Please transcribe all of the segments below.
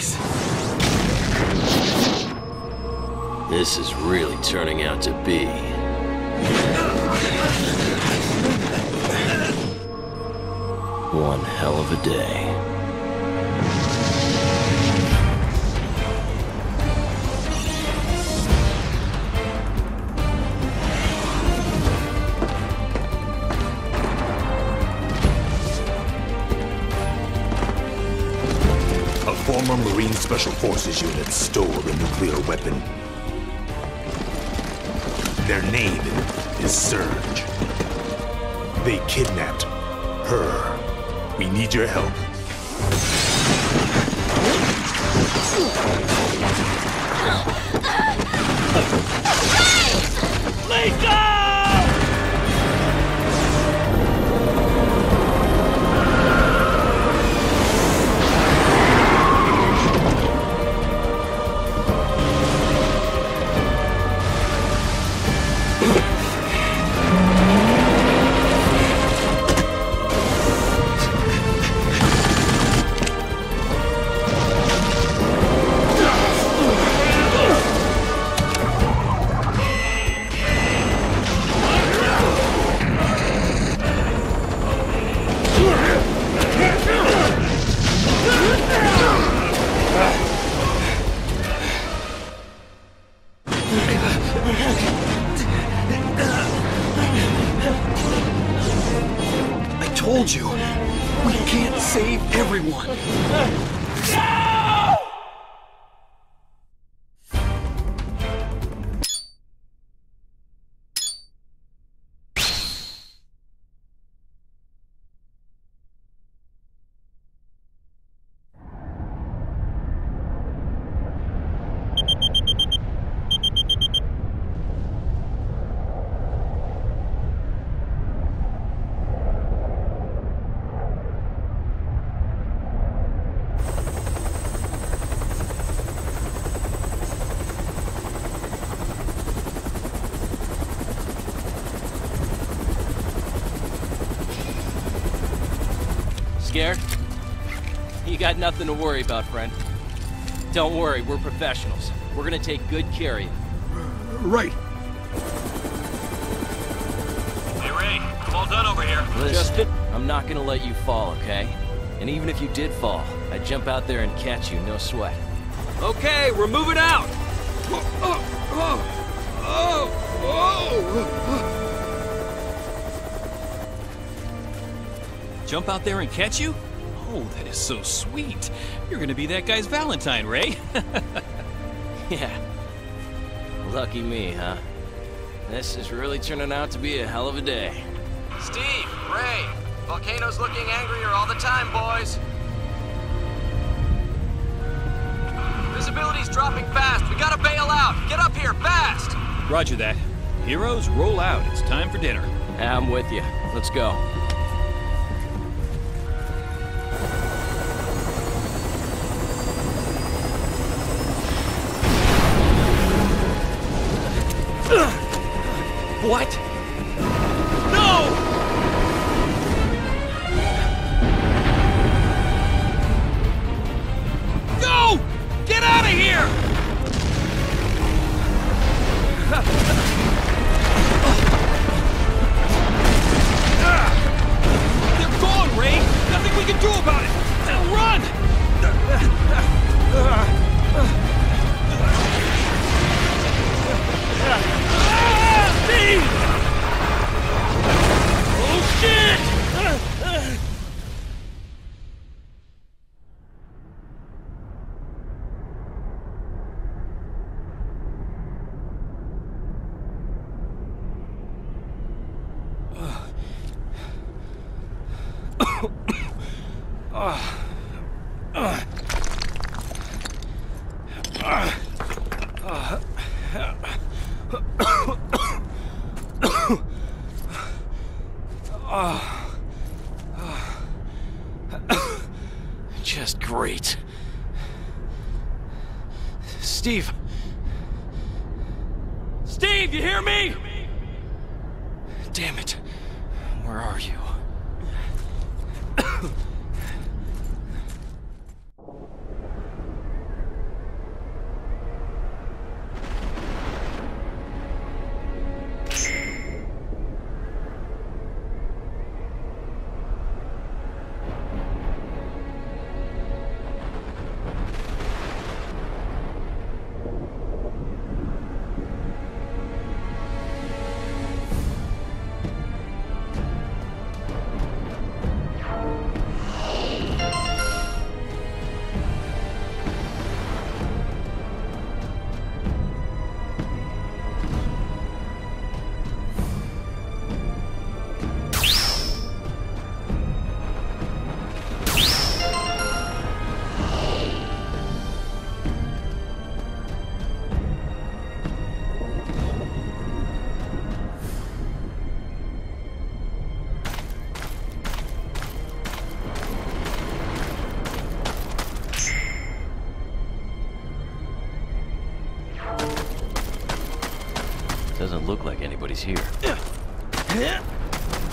case. This is really turning out to be. One hell of a day. Special Forces unit stole the nuclear weapon. Their name is Surge. They kidnapped her. We need your help. I Scared? You got nothing to worry about, friend. Don't worry, we're professionals. We're gonna take good care of you. Right. Hey, Ray, I'm all done over here. Listen, I'm not gonna let you fall, okay? And even if you did fall, I'd jump out there and catch you, no sweat. Okay, we're moving out. Oh, oh, oh, Jump out there and catch you? Oh, that is so sweet. You're gonna be that guy's Valentine, Ray. Yeah. Lucky me, huh? This is really turning out to be a hell of a day. Steve, Ray, Volcano's looking angrier all the time, boys. Visibility's dropping fast. We gotta bail out. Get up here, fast! Roger that. Heroes, roll out. It's time for dinner. I'm with you. Let's go. What? Ah. Ah. Just great. Steve! Steve, you hear me? Damn it. Where are you?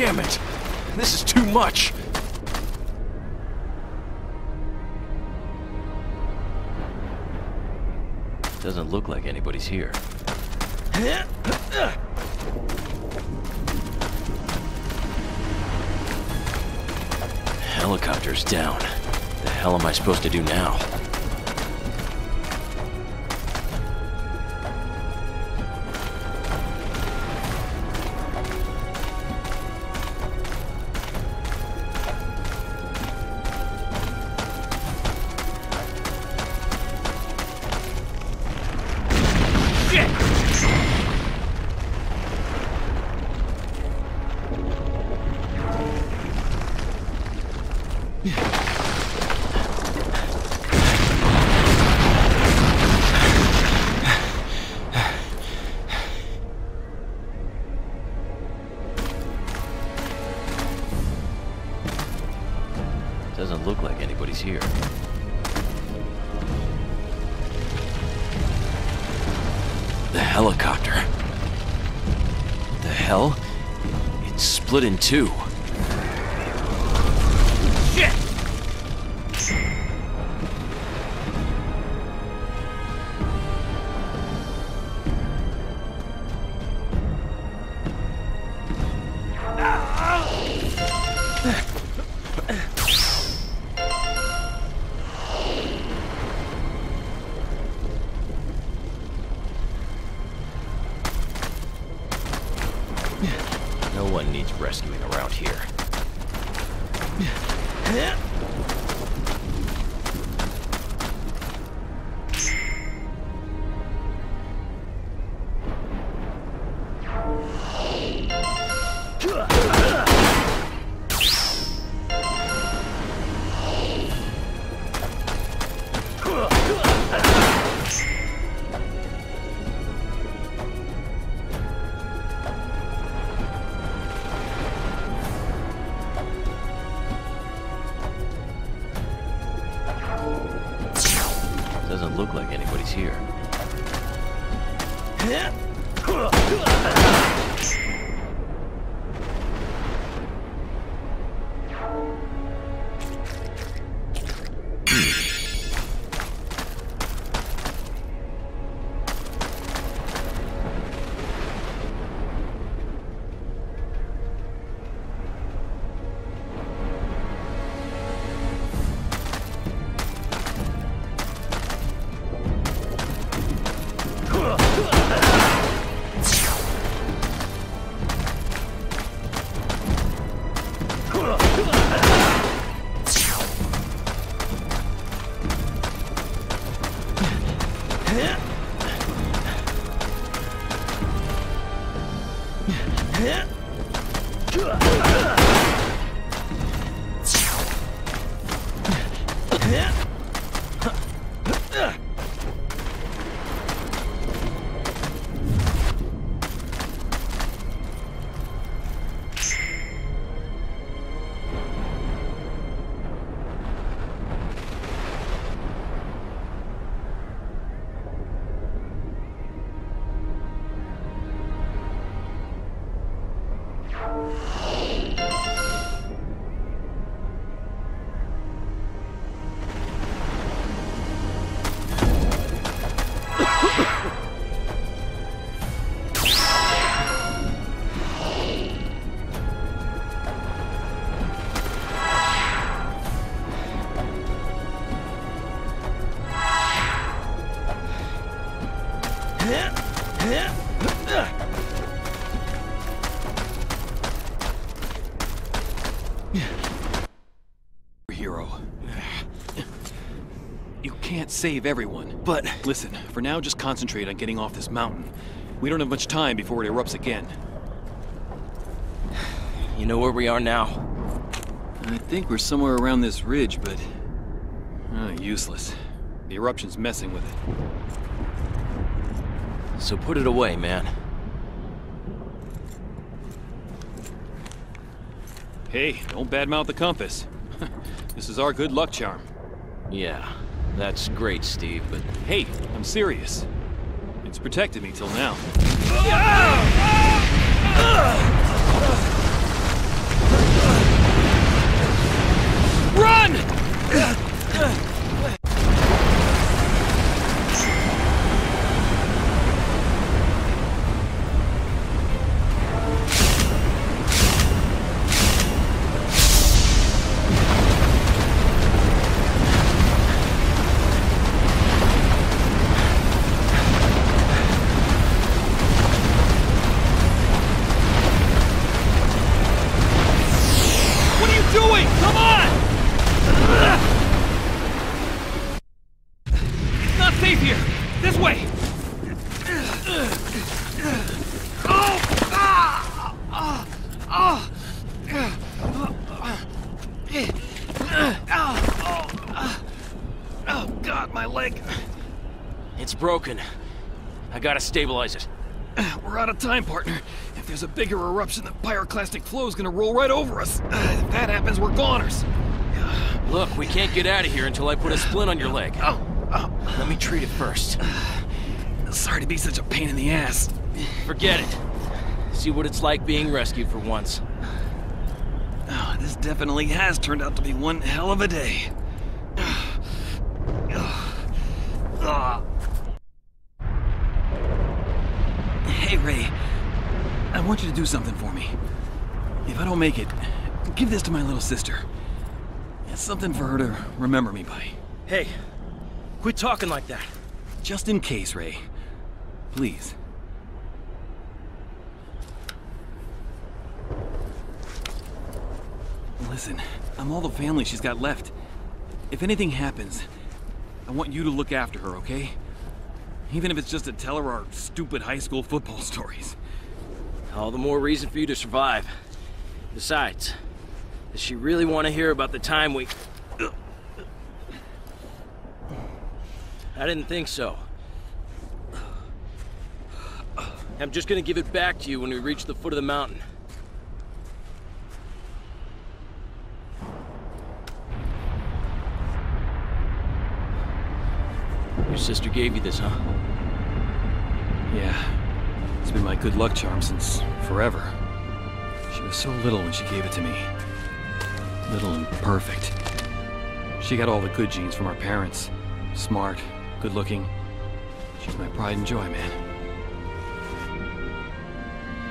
Damn it! This is too much! Doesn't look like anybody's here. Helicopter's down. The hell am I supposed to do now? Split in two. Yeah. Doesn't look like anybody's here. save everyone. But listen, for now, just concentrate on getting off this mountain. We don't have much time before it erupts again. You know where we are now? I think we're somewhere around this ridge, but... Uh, useless. The eruption's messing with it. So put it away, man. Hey, don't badmouth the compass. this is our good luck charm. Yeah, that's great, Steve, but Hey, I'm serious. It's protected me till now. Ah! Ah! Ah! Broken. I gotta stabilize it. We're out of time, partner. If there's a bigger eruption, the pyroclastic flow is gonna roll right over us. If that happens, we're goners. Look, we can't get out of here until I put a splint on your leg. Oh, oh, Let me treat it first. sorry to be such a pain in the ass. Forget it. See what it's like being rescued for once. Oh, this definitely has turned out to be one hell of a day. Ah. Hey, Ray. I want you to do something for me. If I don't make it, give this to my little sister. It's something for her to remember me by. Hey, quit talking like that. Just in case, Ray. Please. Listen, I'm all the family she's got left. If anything happens, I want you to look after her, okay? Even if it's just to tell her our stupid high school football stories. All the more reason for you to survive. Besides, does she really want to hear about the time we... I didn't think so. I'm just gonna give it back to you when we reach the foot of the mountain. Your sister gave you this, huh? Yeah, it's been my good luck charm since forever. She was so little when she gave it to me. Little and perfect. She got all the good genes from our parents. Smart, good looking. She's my pride and joy, man.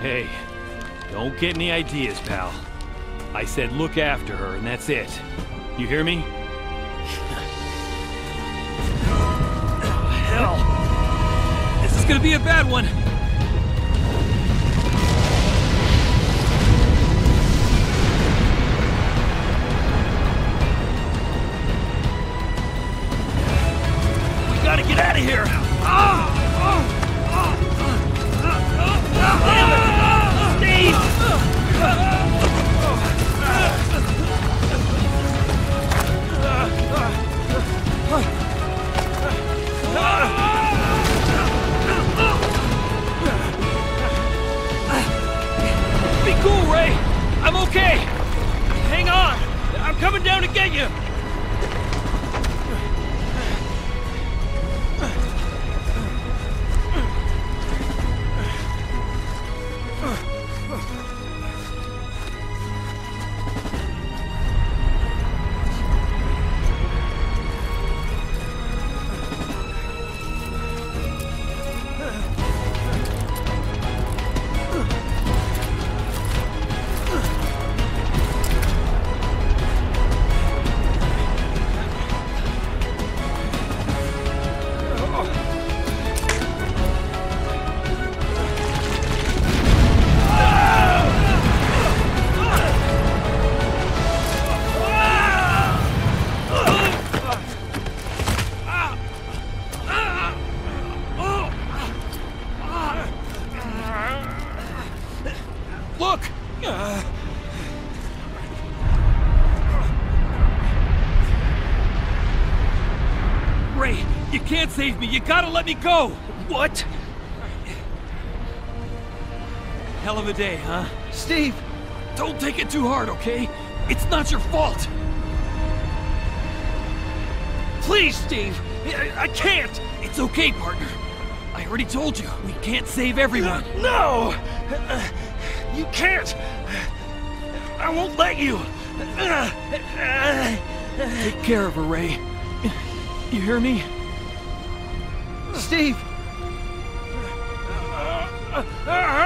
Hey, don't get any ideas, pal. I said look after her, and that's it. You hear me? Hell! This is gonna be a bad one! I'm okay! Hang on! I'm coming down to get you! You can't save me. You gotta let me go. What? Hell of a day, huh? Steve, don't take it too hard, okay? It's not your fault. Please, Steve! I, I can't! It's okay, partner. I I already told you, we can't save everyone. No! You can't! I won't let you! Take care of her, Ray. You hear me? Steve! Ah!